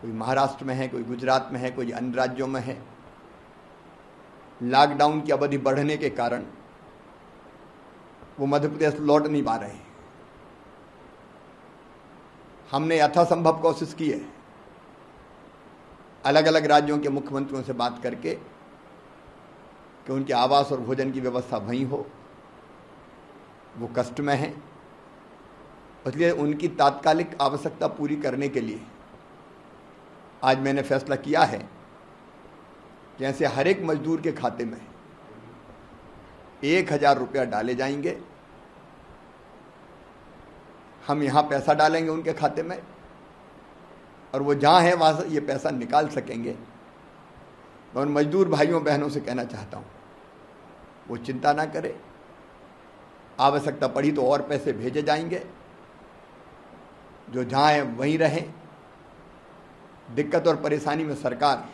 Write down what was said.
कोई महाराष्ट्र में है, कोई गुजरात में है, कोई अन्य राज्यों में है। लॉकडाउन की अवधि बढ़ने के कारण वो मध्य प्रदेश लौट नहीं पा रहे हमने यथासंभव कोशिश की है। अलग अलग राज्यों के मुख्यमंत्रियों से बात करके कि उनके आवास और भोजन की व्यवस्था वहीं हो। वो कष्ट में है। इसलिए उनकी तात्कालिक आवश्यकता पूरी करने के लिए आज मैंने फैसला किया है कि ऐसे हर एक मजदूर के खाते में एक हज़ार रुपया डाले जाएँगे। हम यहाँ पैसा डालेंगे उनके खाते में और वो जहाँ है, वहाँ से ये पैसा निकाल सकेंगे। मैं उन मजदूर भाइयों बहनों से कहना चाहता हूँ, वो चिंता ना करे। आवश्यकता पड़ी तो और पैसे भेजे जाएँगे। जो जहाँ है, वहीं रहें। दिक्कत और परेशानी में सरकार